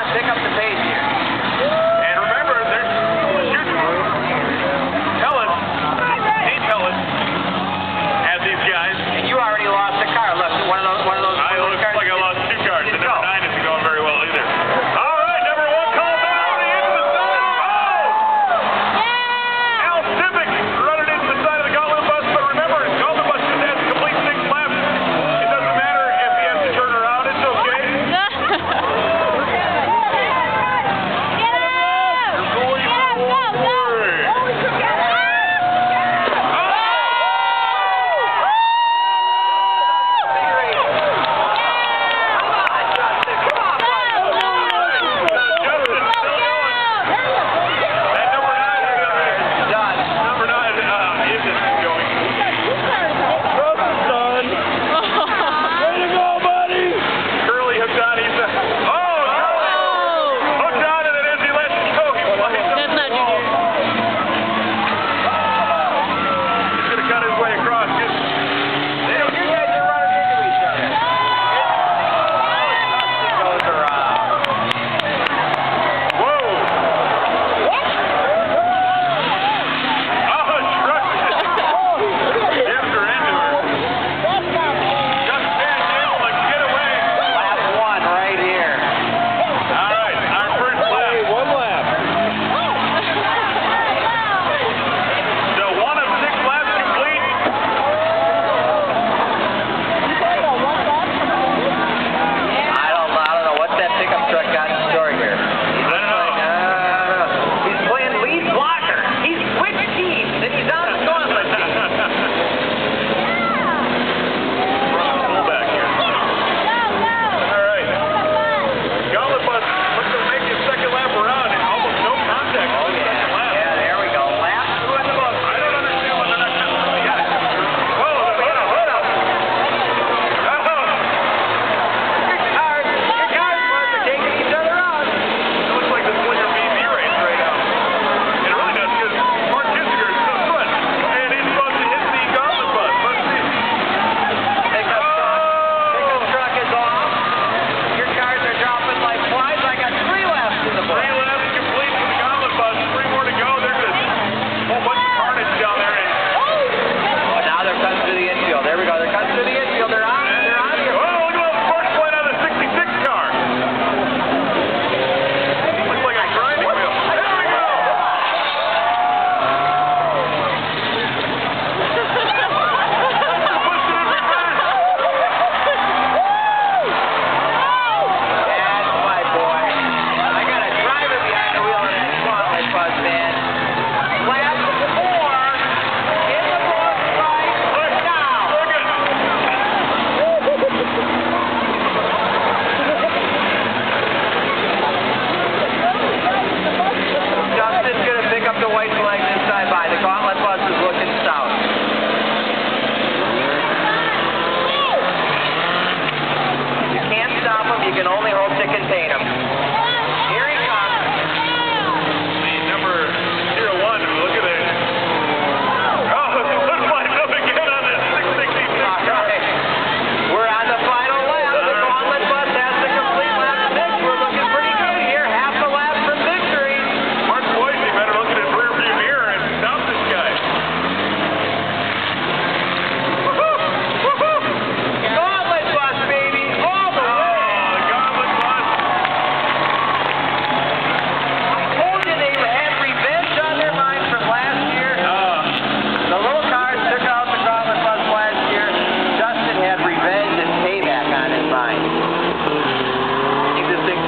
Deja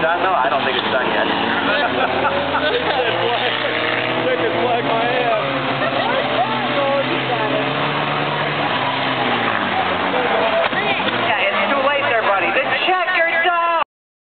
done though? I don't think it's done yet. Look flag my ass.